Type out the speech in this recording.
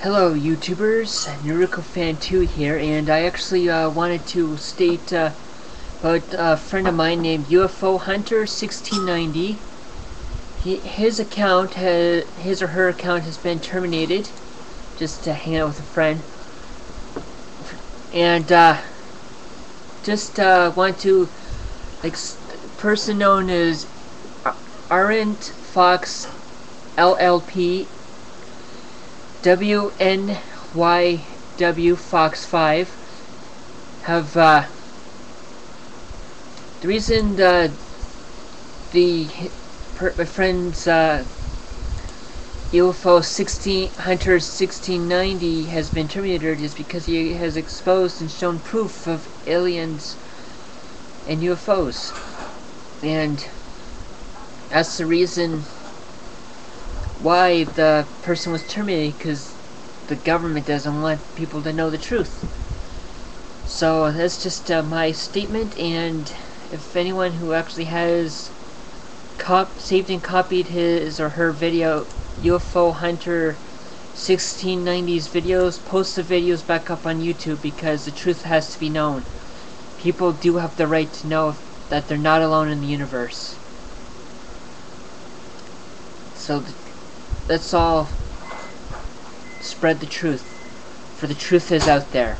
Hello YouTubers, Naruko Fan 2 here, and I actually uh, wanted to state uh, about a friend of mine named UFO Hunter 1690. He, his account, has, his or her account has been terminated, just to hang out with a friend. And uh, just uh, want to, like, person known as Arent Fox LLP WNYW Fox 5 have uh, the reason uh, the my friend's uh, UFO 16 Hunter 1690 has been terminated is because he has exposed and shown proof of aliens and UFOs and that's the reason why the person was terminated because the government doesn't want people to know the truth. So that's just uh, my statement and if anyone who actually has saved and copied his or her video UFO Hunter 1690s videos, post the videos back up on YouTube because the truth has to be known. People do have the right to know that they're not alone in the universe. So let's all spread the truth, for the truth is out there.